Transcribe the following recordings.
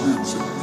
嗯是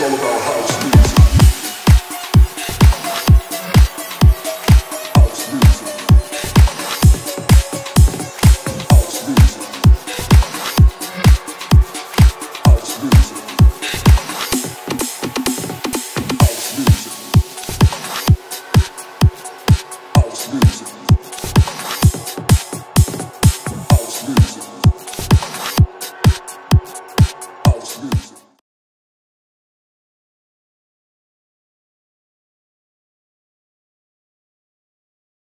It's all about house music.